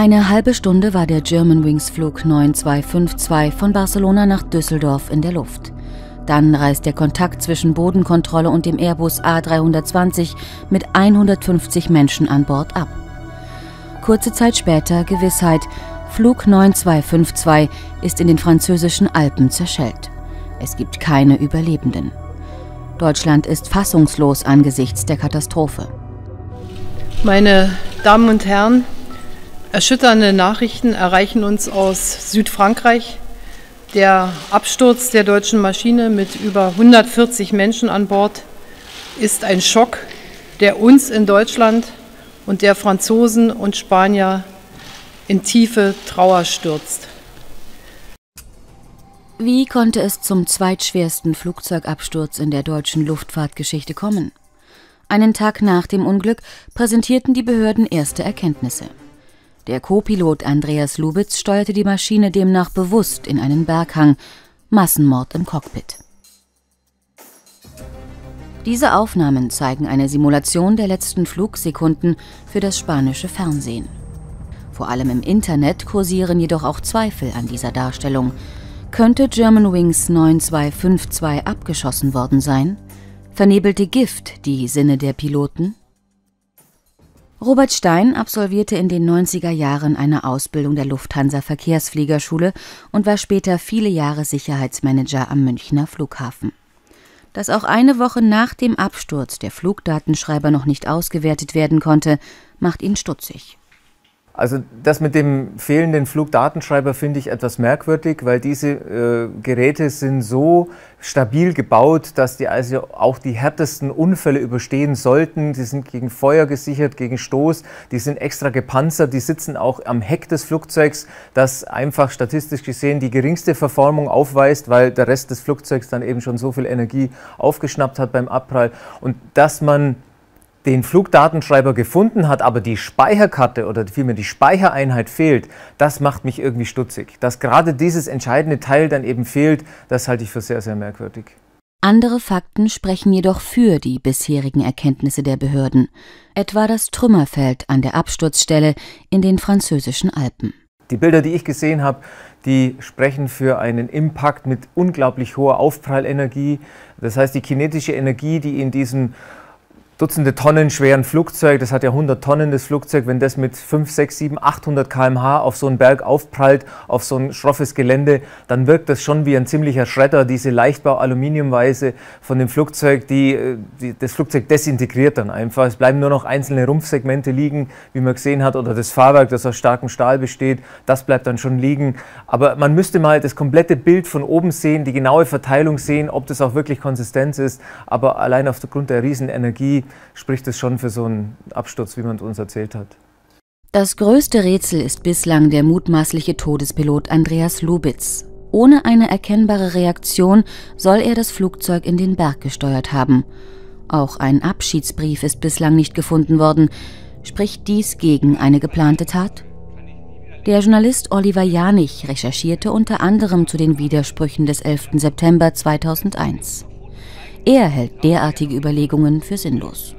Eine halbe Stunde war der Germanwings Flug 9252 von Barcelona nach Düsseldorf in der Luft. Dann reißt der Kontakt zwischen Bodenkontrolle und dem Airbus A320 mit 150 Menschen an Bord ab. Kurze Zeit später Gewissheit, Flug 9252 ist in den französischen Alpen zerschellt. Es gibt keine Überlebenden. Deutschland ist fassungslos angesichts der Katastrophe. Meine Damen und Herren, erschütternde Nachrichten erreichen uns aus Südfrankreich. Der Absturz der deutschen Maschine mit über 140 Menschen an Bord ist ein Schock, der uns in Deutschland und der Franzosen und Spanier in tiefe Trauer stürzt. Wie konnte es zum zweitschwersten Flugzeugabsturz in der deutschen Luftfahrtgeschichte kommen? Einen Tag nach dem Unglück präsentierten die Behörden erste Erkenntnisse. Der Co-Pilot Andreas Lubitz steuerte die Maschine demnach bewusst in einen Berghang. Massenmord im Cockpit. Diese Aufnahmen zeigen eine Simulation der letzten Flugsekunden für das spanische Fernsehen. Vor allem im Internet kursieren jedoch auch Zweifel an dieser Darstellung. Könnte Germanwings 9252 abgeschossen worden sein? Vernebelte Gift die Sinne der Piloten? Robert Stein absolvierte in den 90er Jahren eine Ausbildung der Lufthansa Verkehrsfliegerschule und war später viele Jahre Sicherheitsmanager am Münchner Flughafen. Dass auch eine Woche nach dem Absturz der Flugdatenschreiber noch nicht ausgewertet werden konnte, macht ihn stutzig. Also das mit dem fehlenden Flugdatenschreiber finde ich etwas merkwürdig, weil diese äh, Geräte sind so stabil gebaut, dass die also auch die härtesten Unfälle überstehen sollten. Sie sind gegen Feuer gesichert, gegen Stoß, die sind extra gepanzert, die sitzen auch am Heck des Flugzeugs, das einfach statistisch gesehen die geringste Verformung aufweist, weil der Rest des Flugzeugs dann eben schon so viel Energie aufgeschnappt hat beim Abprall. Und dass man den Flugdatenschreiber gefunden hat, aber die Speicherkarte oder vielmehr die Speichereinheit fehlt, das macht mich irgendwie stutzig. Dass gerade dieses entscheidende Teil dann eben fehlt, das halte ich für sehr, sehr merkwürdig. Andere Fakten sprechen jedoch für die bisherigen Erkenntnisse der Behörden, etwa das Trümmerfeld an der Absturzstelle in den französischen Alpen. Die Bilder, die ich gesehen habe, die sprechen für einen Impact mit unglaublich hoher Aufprallenergie. Das heißt, die kinetische Energie, die in diesem Dutzende Tonnen schweren Flugzeug, das hat ja 100 Tonnen das Flugzeug, wenn das mit 5, 6, 7, 800 km/h auf so einen Berg aufprallt, auf so ein schroffes Gelände, dann wirkt das schon wie ein ziemlicher Schredder, diese Leichtbau-Aluminiumweise von dem Flugzeug, die, äh, die, das Flugzeug desintegriert dann einfach. Es bleiben nur noch einzelne Rumpfsegmente liegen, wie man gesehen hat, oder das Fahrwerk, das aus starkem Stahl besteht, das bleibt dann schon liegen. Aber man müsste mal das komplette Bild von oben sehen, die genaue Verteilung sehen, ob das auch wirklich Konsistenz ist. Aber allein aufgrund der Riesenenergie spricht es schon für so einen Absturz, wie man uns erzählt hat. Das größte Rätsel ist bislang der mutmaßliche Todespilot Andreas Lubitz. Ohne eine erkennbare Reaktion soll er das Flugzeug in den Berg gesteuert haben. Auch ein Abschiedsbrief ist bislang nicht gefunden worden. Spricht dies gegen eine geplante Tat? Der Journalist Oliver Janich recherchierte unter anderem zu den Widersprüchen des 11. September 2001. Er hält derartige Überlegungen für sinnlos.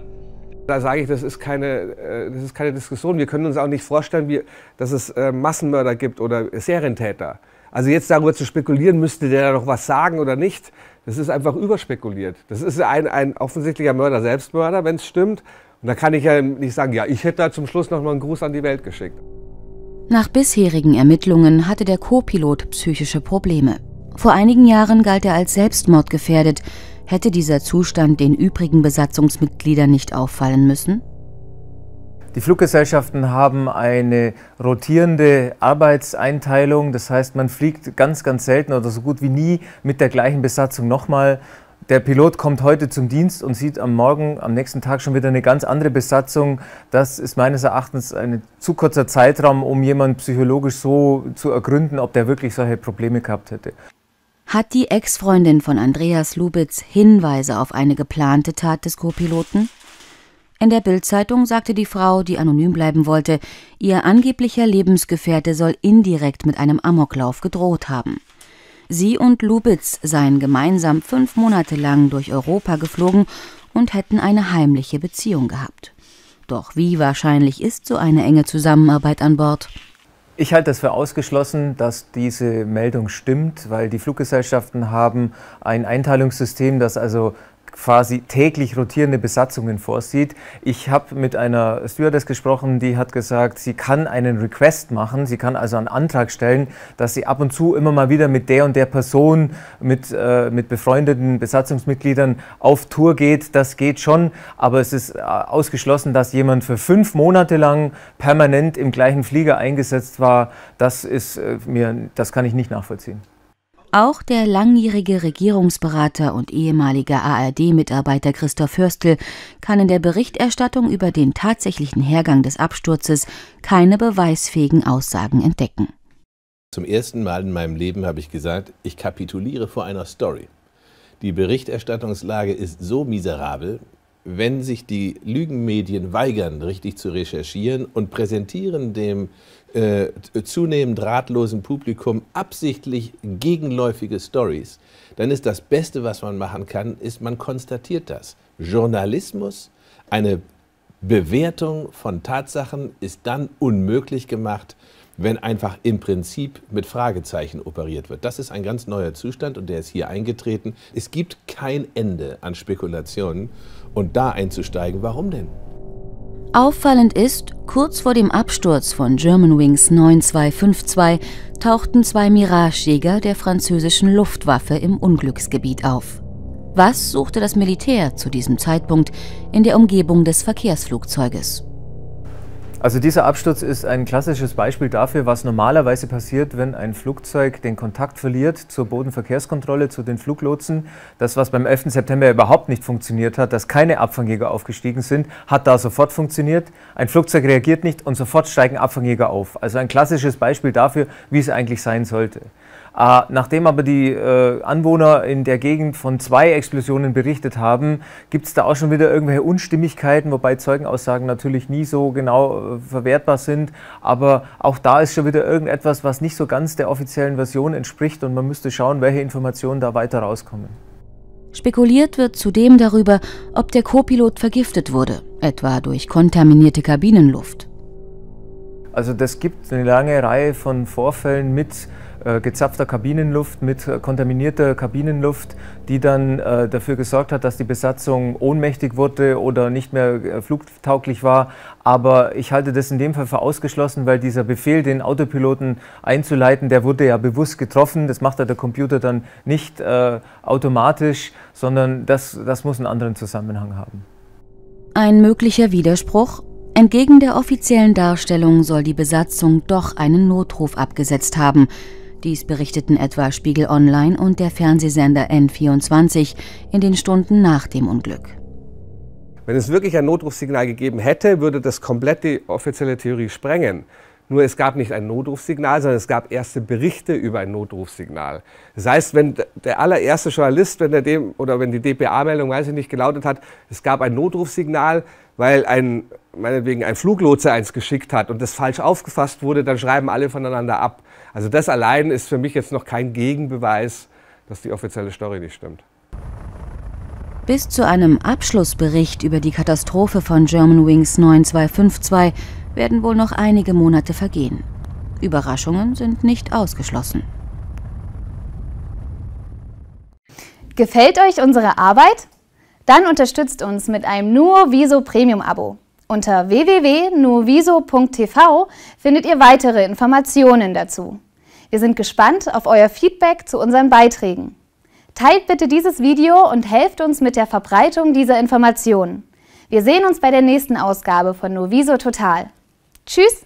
Da sage ich, das ist, keine, äh, das ist keine Diskussion. Wir können uns auch nicht vorstellen, wie, dass es äh, Massenmörder gibt oder Serientäter. Also jetzt darüber zu spekulieren, müsste der doch was sagen oder nicht, das ist einfach überspekuliert. Das ist ein, ein offensichtlicher Mörder, Selbstmörder, wenn es stimmt. Und da kann ich ja nicht sagen, ja, ich hätte da zum Schluss noch mal einen Gruß an die Welt geschickt. Nach bisherigen Ermittlungen hatte der Co-Pilot psychische Probleme. Vor einigen Jahren galt er als selbstmordgefährdet, Hätte dieser Zustand den übrigen Besatzungsmitgliedern nicht auffallen müssen? Die Fluggesellschaften haben eine rotierende Arbeitseinteilung. Das heißt, man fliegt ganz, ganz selten oder so gut wie nie mit der gleichen Besatzung nochmal. Der Pilot kommt heute zum Dienst und sieht am Morgen, am nächsten Tag schon wieder eine ganz andere Besatzung. Das ist meines Erachtens ein zu kurzer Zeitraum, um jemanden psychologisch so zu ergründen, ob der wirklich solche Probleme gehabt hätte hat die Ex-Freundin von Andreas Lubitz Hinweise auf eine geplante Tat des Co-Piloten? In der Bildzeitung sagte die Frau, die anonym bleiben wollte, ihr angeblicher Lebensgefährte soll indirekt mit einem Amoklauf gedroht haben. Sie und Lubitz seien gemeinsam fünf Monate lang durch Europa geflogen und hätten eine heimliche Beziehung gehabt. Doch wie wahrscheinlich ist so eine enge Zusammenarbeit an Bord? Ich halte es für ausgeschlossen, dass diese Meldung stimmt, weil die Fluggesellschaften haben ein Einteilungssystem, das also quasi täglich rotierende Besatzungen vorsieht. Ich habe mit einer Stewardess gesprochen, die hat gesagt, sie kann einen Request machen, sie kann also einen Antrag stellen, dass sie ab und zu immer mal wieder mit der und der Person, mit, äh, mit befreundeten Besatzungsmitgliedern auf Tour geht. Das geht schon, aber es ist äh, ausgeschlossen, dass jemand für fünf Monate lang permanent im gleichen Flieger eingesetzt war. Das ist äh, mir, das kann ich nicht nachvollziehen. Auch der langjährige Regierungsberater und ehemalige ARD-Mitarbeiter Christoph Hörstel kann in der Berichterstattung über den tatsächlichen Hergang des Absturzes keine beweisfähigen Aussagen entdecken. Zum ersten Mal in meinem Leben habe ich gesagt, ich kapituliere vor einer Story. Die Berichterstattungslage ist so miserabel, wenn sich die Lügenmedien weigern, richtig zu recherchieren und präsentieren dem äh, zunehmend ratlosen Publikum absichtlich gegenläufige Stories, dann ist das Beste, was man machen kann, ist, man konstatiert das. Journalismus, eine Bewertung von Tatsachen ist dann unmöglich gemacht, wenn einfach im Prinzip mit Fragezeichen operiert wird. Das ist ein ganz neuer Zustand und der ist hier eingetreten. Es gibt kein Ende an Spekulationen und da einzusteigen, warum denn? Auffallend ist, kurz vor dem Absturz von Germanwings 9252 tauchten zwei Miragejäger der französischen Luftwaffe im Unglücksgebiet auf. Was suchte das Militär zu diesem Zeitpunkt in der Umgebung des Verkehrsflugzeuges? Also dieser Absturz ist ein klassisches Beispiel dafür, was normalerweise passiert, wenn ein Flugzeug den Kontakt verliert zur Bodenverkehrskontrolle, zu den Fluglotsen. Das, was beim 11. September überhaupt nicht funktioniert hat, dass keine Abfangjäger aufgestiegen sind, hat da sofort funktioniert. Ein Flugzeug reagiert nicht und sofort steigen Abfangjäger auf. Also ein klassisches Beispiel dafür, wie es eigentlich sein sollte. Äh, nachdem aber die äh, Anwohner in der Gegend von zwei Explosionen berichtet haben, gibt es da auch schon wieder irgendwelche Unstimmigkeiten, wobei Zeugenaussagen natürlich nie so genau äh, verwertbar sind. Aber auch da ist schon wieder irgendetwas, was nicht so ganz der offiziellen Version entspricht und man müsste schauen, welche Informationen da weiter rauskommen. Spekuliert wird zudem darüber, ob der Co-Pilot vergiftet wurde, etwa durch kontaminierte Kabinenluft. Also das gibt eine lange Reihe von Vorfällen mit gezapfter Kabinenluft, mit äh, kontaminierter Kabinenluft, die dann äh, dafür gesorgt hat, dass die Besatzung ohnmächtig wurde oder nicht mehr äh, flugtauglich war. Aber ich halte das in dem Fall für ausgeschlossen, weil dieser Befehl, den Autopiloten einzuleiten, der wurde ja bewusst getroffen. Das macht ja der Computer dann nicht äh, automatisch, sondern das, das muss einen anderen Zusammenhang haben. Ein möglicher Widerspruch Entgegen der offiziellen Darstellung soll die Besatzung doch einen Notruf abgesetzt haben. Dies berichteten etwa Spiegel Online und der Fernsehsender N24 in den Stunden nach dem Unglück. Wenn es wirklich ein Notrufsignal gegeben hätte, würde das komplett die offizielle Theorie sprengen. Nur es gab nicht ein Notrufsignal, sondern es gab erste Berichte über ein Notrufsignal. Das heißt, wenn der allererste Journalist, wenn der dem oder wenn die DPA-Meldung, weiß ich nicht, gelautet hat, es gab ein Notrufsignal, weil ein meinetwegen ein Fluglotse eins geschickt hat und das falsch aufgefasst wurde, dann schreiben alle voneinander ab. Also das allein ist für mich jetzt noch kein Gegenbeweis, dass die offizielle Story nicht stimmt. Bis zu einem Abschlussbericht über die Katastrophe von Germanwings 9252 werden wohl noch einige Monate vergehen. Überraschungen sind nicht ausgeschlossen. Gefällt euch unsere Arbeit? Dann unterstützt uns mit einem Nur Viso Premium Abo. Unter www.nurviso.tv findet ihr weitere Informationen dazu. Wir sind gespannt auf euer Feedback zu unseren Beiträgen. Teilt bitte dieses Video und helft uns mit der Verbreitung dieser Informationen. Wir sehen uns bei der nächsten Ausgabe von Noviso Total. Tschüss!